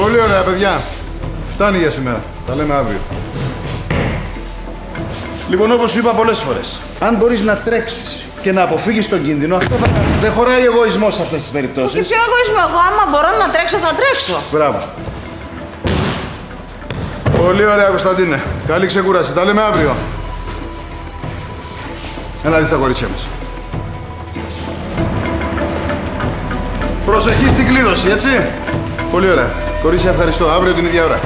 Πολύ ωραία, παιδιά. Φτάνει για σήμερα. Τα λέμε αύριο. Λοιπόν, όπως σου είπα πολλές φορές, αν μπορείς να τρέξεις και να αποφύγεις τον κίνδυνο, αυτό θα κάνεις. Δεν χωράει εγωισμός σε αυτές τις Και περιπτώσεις. ποιο εγωισμό, εγώ άμα μπορώ να τρέξω θα τρέξω. Μπράβο. Πολύ ωραία, Κωνσταντίνε. Καλή ξεκούραση. Τα λέμε αύριο. Έλα, δεις τα κορίτσια μας. Προσοχή στην κλείδωση, έτσι; Πολύ ωραία. Κορίτσια, ευχαριστώ. Αύριο την ίδια ώρα.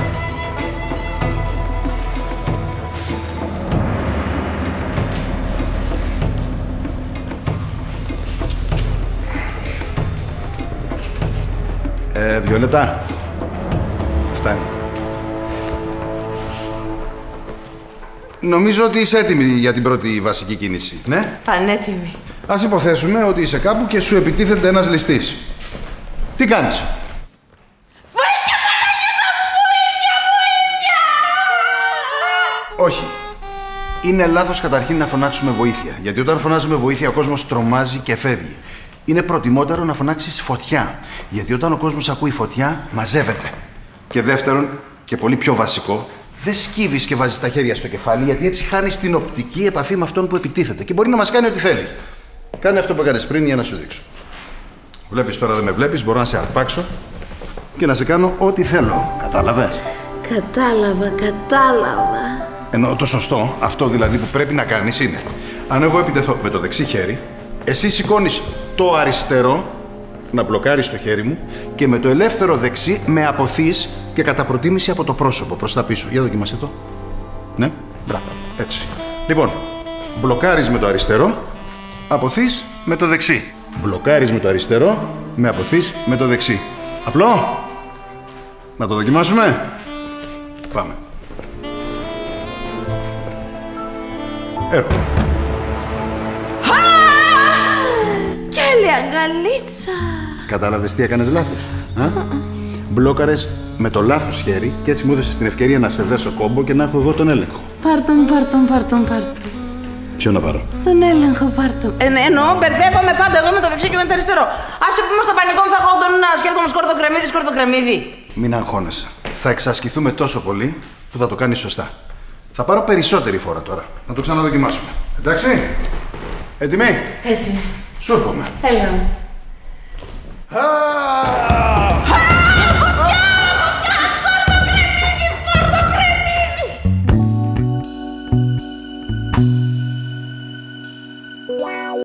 Ε, Βιολέτα. Φτάνει. Νομίζω ότι είσαι έτοιμη για την πρώτη βασική κίνηση, ναι. Πανέτοιμη. Ας υποθέσουμε ότι είσαι κάπου και σου επιτίθεται ένας ληστής. Τι κάνεις; Όχι. Είναι λάθος καταρχήν να φωνάξουμε βοήθεια. Γιατί όταν φωνάζουμε βοήθεια ο κόσμος τρομάζει και φεύγει. Είναι προτιμότερο να φωνάξεις φωτιά. Γιατί όταν ο κόσμος ακούει φωτιά, μαζεύεται. Και δεύτερον, και πολύ πιο βασικό, δεν σκύβεις και βάζεις τα χέρια στο κεφάλι, γιατί έτσι χάνεις την οπτική επαφή με αυτόν που επιτίθεται. Και μπορεί να μας κάνει ό,τι θέλει. Κάνε αυτό που έκανες πριν για να σου δείξω. Βλέπεις τώρα δεν με βλέπεις, μπορώ να σε αρπάξω και να σε κάνω ό,τι θέλω. Κατάλαβες. Κατάλαβα, κατάλαβα. Ενώ το σωστό, αυτό δηλαδή που πρέπει να κάνεις είναι αν εγώ επιτεθώ με το δεξί χέρι, εσύ σηκώνεις το αριστερό να μπλοκάρεις το χέρι μου και με το ελεύθερο δεξί με αποθείς και κατά προτίμηση από το πρόσωπο προς τα πίσω. Για δοκιμάστε το. Ναι, μπράβο, έτσι. Λοιπόν, μπλοκάρεις με το αριστερό, αποθείς με το δεξί. Μπλοκάρεις με το αριστερό, με αποθείς με το δεξί. Απλό. Να το δοκιμάσουμε. Πάμε. Έρχομαι. Κέλη αγκαλίτσα. Κατάλαβες τι έκανες λάθος. Α; Μπλόκαρες με το λάθος χέρι και έτσι μου έδωσες την ευκαιρία να σε δέσω κόμπο και να έχω εγώ τον έλεγχο. Πάρτον, πάρτον, πάρτον, πάρτον. Ποιο να πάρω; Τον έλεγχο, πάρτον. Ε, ναι, εννοώ, μπερδεύομαι πάντα εγώ με το δεξί και με το αριστερό. Άσε που είμαι στο πανικό μου, θα έχω τον να σκέφτομαι σκορδοκρεμίδι, σκορδοκρεμίδι. Μην αγχώνεσαι. Θα εξασκηθούμε τόσο πολύ που θα το κάνεις σωστά. Θα πάρω περισσότερη φορά τώρα. Να το ξαναδοκιμάσουμε. Εντάξει; Έτοιμοι. Έτσι. Σου έρχομαι. Έλα. Α!